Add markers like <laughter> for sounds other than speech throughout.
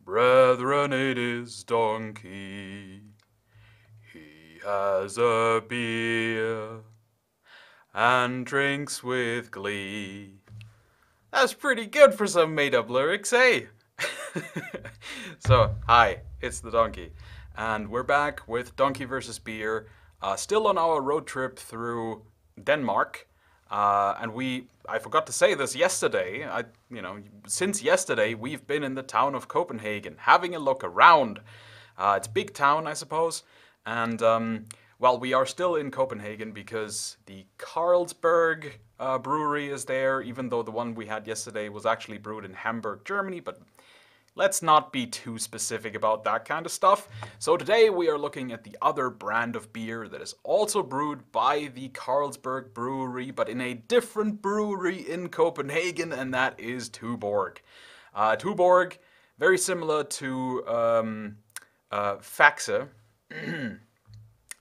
Brethren, it is Donkey. He has a beer and drinks with glee. That's pretty good for some made up lyrics, eh? <laughs> so, hi, it's the Donkey, and we're back with Donkey versus Beer, uh, still on our road trip through Denmark. Uh, and we, I forgot to say this yesterday. I, you know, since yesterday, we've been in the town of Copenhagen, having a look around. Uh, it's big town, I suppose, and um, well, we are still in Copenhagen because the Carlsberg uh, brewery is there, even though the one we had yesterday was actually brewed in Hamburg, Germany. But let's not be too specific about that kind of stuff. So today we are looking at the other brand of beer that is also brewed by the Carlsberg Brewery, but in a different brewery in Copenhagen, and that is Tuborg. Uh, Tuborg, very similar to um, uh, Faxe, <clears throat>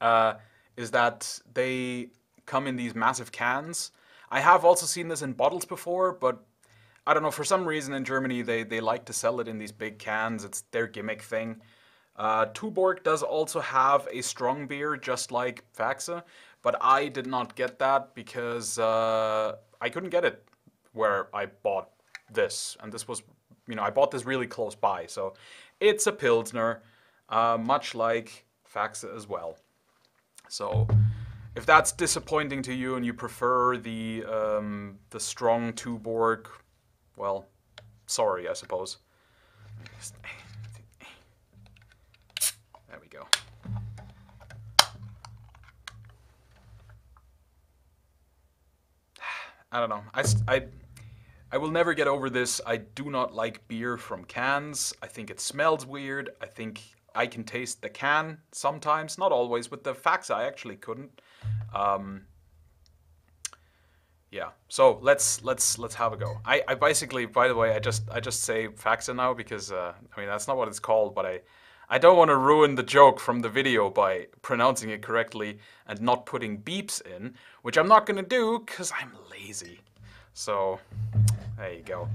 uh, is that they come in these massive cans. I have also seen this in bottles before, but I don't know, for some reason in Germany they, they like to sell it in these big cans. It's their gimmick thing. Uh, Tuborg does also have a strong beer, just like Faxe, but I did not get that because uh, I couldn't get it where I bought this. And this was, you know, I bought this really close by. So it's a Pilsner, uh, much like Faxe as well. So if that's disappointing to you and you prefer the um, the strong Tuborg, well, sorry, I suppose. There we go. <sighs> I don't know. I, I, I will never get over this. I do not like beer from cans. I think it smells weird. I think I can taste the can sometimes, not always. With the Faxe, I actually couldn't. Um, yeah. So let's let's let's have a go. I, I basically, by the way, I just I just say faxa now because uh, I mean that's not what it's called, but I I don't want to ruin the joke from the video by pronouncing it correctly and not putting beeps in, which I'm not gonna do because I'm lazy. So there you go.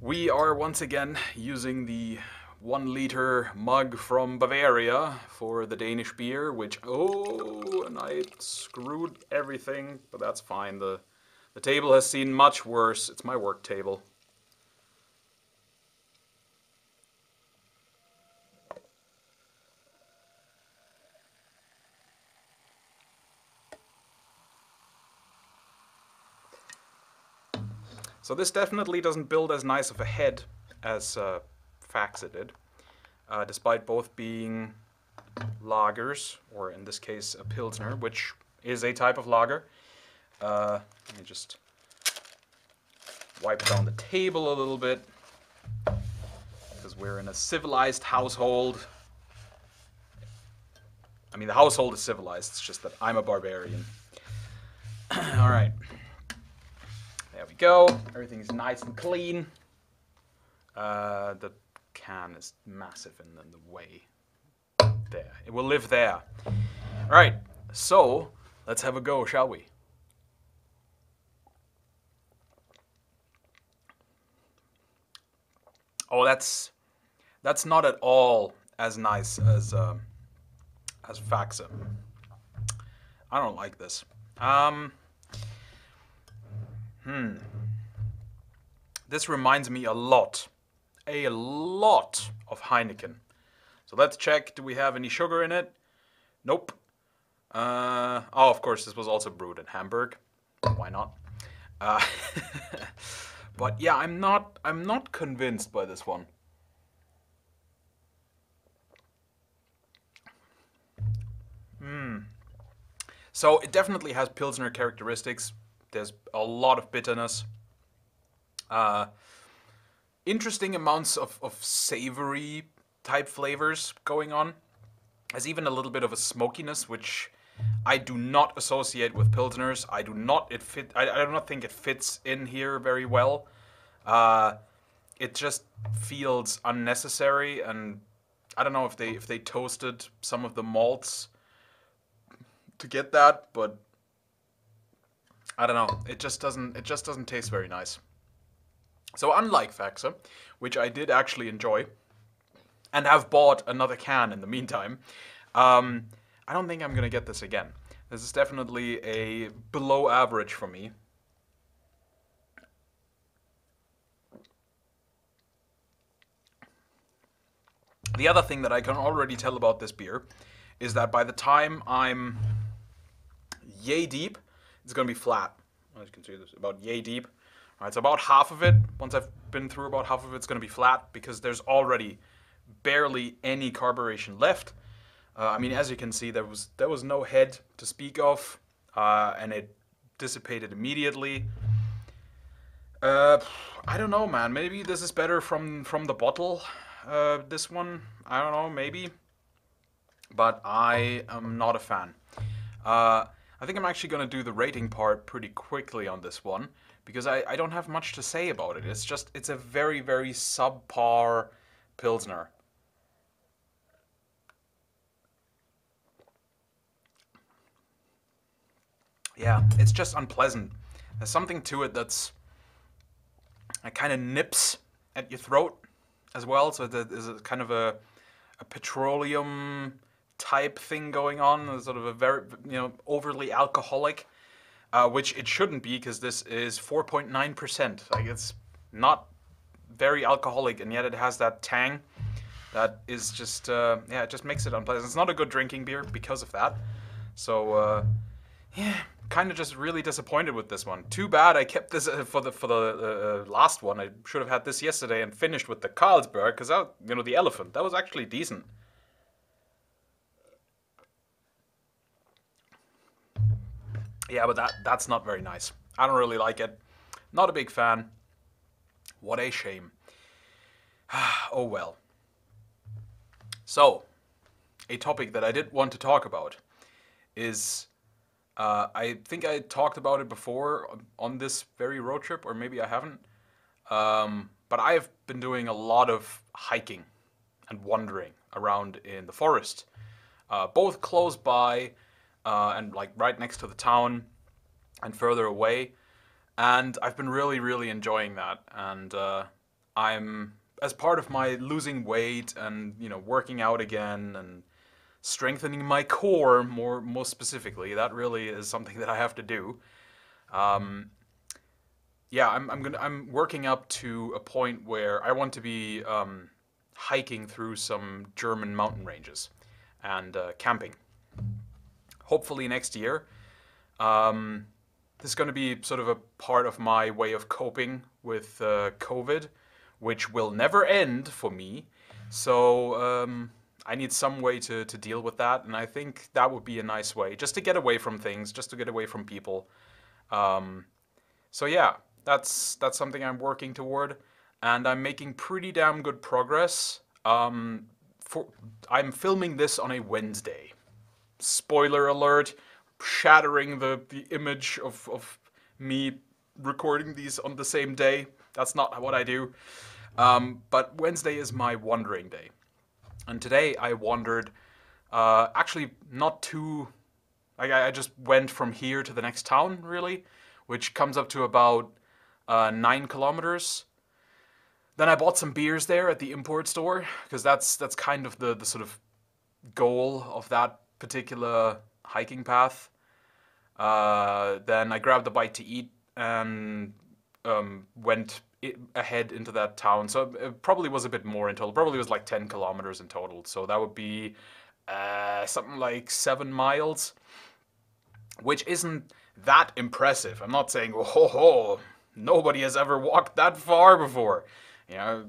We are once again using the one liter mug from Bavaria for the Danish beer, which, oh, and I screwed everything, but that's fine. The, the table has seen much worse. It's my work table. So this definitely doesn't build as nice of a head as uh, did, uh, despite both being lagers, or in this case a Pilsner, which is a type of lager. Uh, let me just wipe down the table a little bit, because we're in a civilized household. I mean, the household is civilized, it's just that I'm a barbarian. <clears throat> All right. There we go. Everything's nice and clean. Uh, the can is massive and in the way. There. It will live there. Alright, so let's have a go, shall we? Oh, that's that's not at all as nice as uh, as Faxe. I don't like this. Um, hmm. This reminds me a lot a lot of Heineken. So let's check, do we have any sugar in it? Nope. Uh, oh, of course, this was also brewed in Hamburg. Why not? Uh, <laughs> but yeah, I'm not, I'm not convinced by this one. Hmm. So it definitely has Pilsner characteristics. There's a lot of bitterness. Uh, interesting amounts of, of savory type flavors going on. There's even a little bit of a smokiness, which I do not associate with Pilsners. I do not, it fit, I, I do not think it fits in here very well. Uh, it just feels unnecessary and I don't know if they if they toasted some of the malts to get that, but I don't know. It just doesn't it just doesn't taste very nice. So unlike Faxe, which I did actually enjoy, and have bought another can in the meantime, um, I don't think I'm gonna get this again. This is definitely a below average for me. The other thing that I can already tell about this beer is that by the time I'm yay deep, it's gonna be flat. As you can see, this about yay deep. Right, so about half of it, once I've been through about half of it, it's gonna be flat because there's already barely any carburation left. Uh, I mean, as you can see, there was there was no head to speak of, uh, and it dissipated immediately. Uh, I don't know, man. Maybe this is better from from the bottle. Uh, this one, I don't know, maybe. But I am not a fan. Uh, I think I'm actually going to do the rating part pretty quickly on this one because I, I don't have much to say about it. It's just, it's a very, very subpar Pilsner. Yeah, it's just unpleasant. There's something to it that's it kind of nips at your throat as well. So there's a kind of a, a petroleum type thing going on, there's sort of a very you know overly alcoholic, uh, which it shouldn't be because this is 4.9%. Like it's not very alcoholic, and yet it has that tang that is just uh, yeah, it just makes it unpleasant. It's not a good drinking beer because of that. So uh, yeah, kind of just really disappointed with this one. Too bad I kept this uh, for the for the uh, uh, last one. I should have had this yesterday and finished with the Carlsberg because you know the elephant that was actually decent. Yeah, but that that's not very nice. I don't really like it. Not a big fan. What a shame. <sighs> oh well. So, a topic that I did want to talk about is uh, I think I talked about it before on this very road trip, or maybe I haven't. Um, but I've been doing a lot of hiking and wandering around in the forest, uh, both close by uh, and like right next to the town and further away. And I've been really, really enjoying that. And uh, I'm, as part of my losing weight and, you know, working out again and strengthening my core more more specifically. That really is something that I have to do. Um, yeah, I'm I'm gonna I'm working up to a point where I want to be um, hiking through some German mountain ranges and uh, camping. Hopefully next year. Um, this is going to be sort of a part of my way of coping with uh, COVID, which will never end for me. So um, I need some way to, to deal with that, and I think that would be a nice way, just to get away from things, just to get away from people. Um, so yeah, that's that's something I'm working toward, and I'm making pretty damn good progress. Um, for I'm filming this on a Wednesday. Spoiler alert: shattering the the image of of me recording these on the same day. That's not what I do. Um, but Wednesday is my wandering day. And today I wandered, uh, actually not too, like I just went from here to the next town really, which comes up to about uh, nine kilometers. Then I bought some beers there at the import store because that's that's kind of the the sort of goal of that particular hiking path. Uh, then I grabbed a bite to eat and um, went ahead into that town. So it probably was a bit more in total. Probably was like 10 kilometers in total. So that would be uh, something like seven miles, which isn't that impressive. I'm not saying, oh, ho, ho, nobody has ever walked that far before. You know,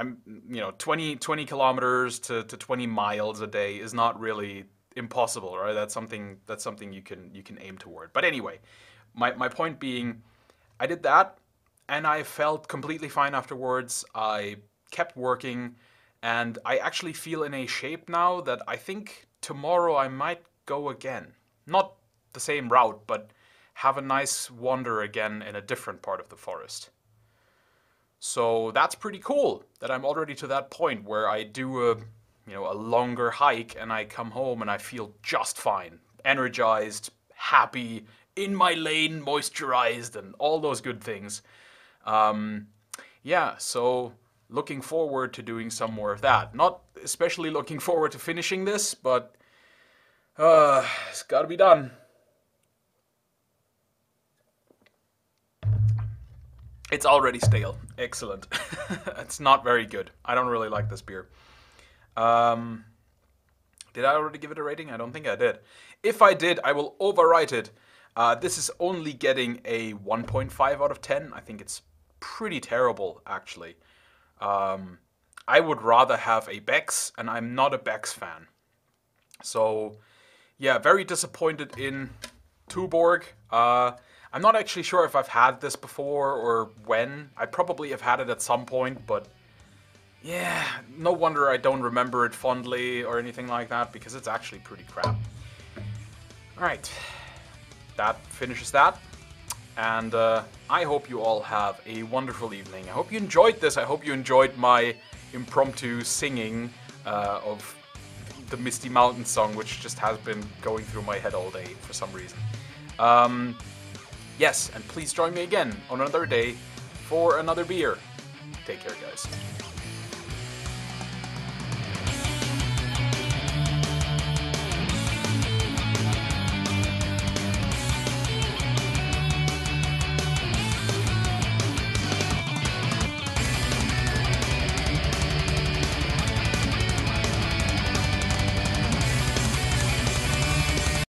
I'm, you know, 20, 20 kilometers to, to 20 miles a day is not really impossible, right? That's something, that's something you can, you can aim toward. But anyway, my, my point being, I did that and I felt completely fine afterwards. I kept working, and I actually feel in a shape now that I think tomorrow I might go again. Not the same route, but have a nice wander again in a different part of the forest. So that's pretty cool that I'm already to that point where I do a you know a longer hike and I come home and I feel just fine, energized, happy, in my lane, moisturized and all those good things. Um, yeah, so looking forward to doing some more of that. Not especially looking forward to finishing this, but uh, it's got to be done. It's already stale. Excellent. <laughs> it's not very good. I don't really like this beer. Um, did I already give it a rating? I don't think I did. If I did, I will overwrite it. Uh, this is only getting a 1.5 out of 10. I think it's pretty terrible, actually. Um, I would rather have a Beck's, and I'm not a Beck's fan. So, yeah, very disappointed in Tuborg. Uh, I'm not actually sure if I've had this before or when. I probably have had it at some point, but yeah, no wonder I don't remember it fondly or anything like that, because it's actually pretty crap. Alright, that finishes that. And uh, I hope you all have a wonderful evening. I hope you enjoyed this. I hope you enjoyed my impromptu singing uh, of the Misty Mountain song, which just has been going through my head all day for some reason. Um, yes, and please join me again on another day for another beer. Take care, guys.